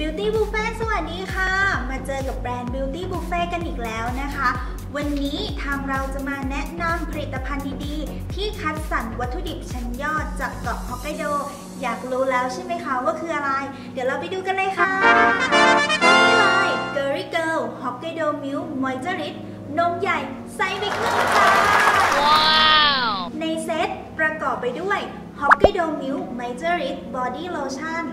Beauty Buffet สวัสดีค่ะ มาเจอกับแบรนด์ Beauty Buffet กันอีกแล้วนะคะ วันนี้ทางเราจะมาแนะนำผลิตภัณฑ์ดีๆ ที่คัดสรรวัตถุดิบชั้นยอดจากเกาะฮอกไกโด อยากรู้แล้วใช่ไหมคะว่าคืออะไร เดี๋ยวเราไปดูกันเลยค่ะนี่เลย g i r l Girl Hokkaido Milk Moisture นมใหญ่ size big นึงค่ะในเซตประกอบไปด้วย Hokkaido Milk Moisture Body Lotion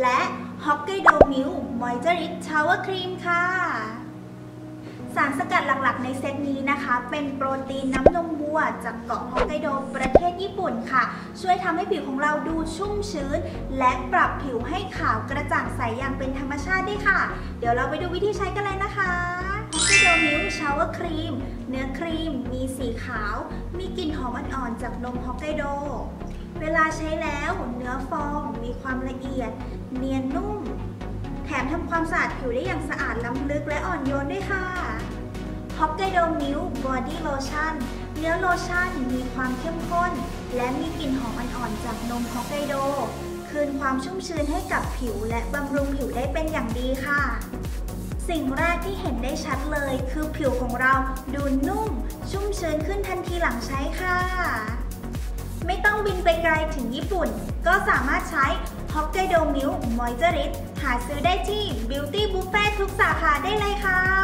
และ Hokkaido Milk Moisture Shower Cream ค่ะ สารสกัดหลักๆ ในเซตนี้นะคะ เป็นโปรตีนน้ำนมวัว จากเกาะฮอกไกโดประเทศญี่ปุ่นค่ะ ช่วยทำให้ผิวของเราดูชุ่มชื้น และปรับผิวให้ขาวกระจ่างใสอย่างเป็นธรรมชาติด้วยค่ะ เดี๋ยวเราไปดูวิธีใช้กันเลยนะคะ Hokkaido Milk Shower Cream เนื้อครีม มีสีขาว มีกลิ่นหอมอ่อนๆจากนมฮอกไกโด เวลาใช้แล้วเนื้อฟองมีความละเอียด เนียนนุ่ม แถมทำความสะอาดผิวได้อย่างสะอาดล้ำลึกและอ่อนโยนด้วยค่ะ Hokkaido Milk Body Lotion เนื้อโลชั่นมีความเข้มข้น และมีกลิ่นหอมอ่อนๆจากนมฮอกไกโด คืนความชุ่มชื้นให้กับผิวและบำรุงผิวได้เป็นอย่างดีค่ะ สิ่งแรกที่เห็นได้ชัดเลยคือผิวของเราดูนุ่ม ชุ่มชื้นขึ้นทันทีหลังใช้ค่ะ ไม่ต้องบินไปไกลถึงญี่ปุ่น ก็สามารถใช้ Hokkaido Milk Moisture หาซื้อได้ที่ Beauty Buffet ทุกสาขาได้เลยค่ะ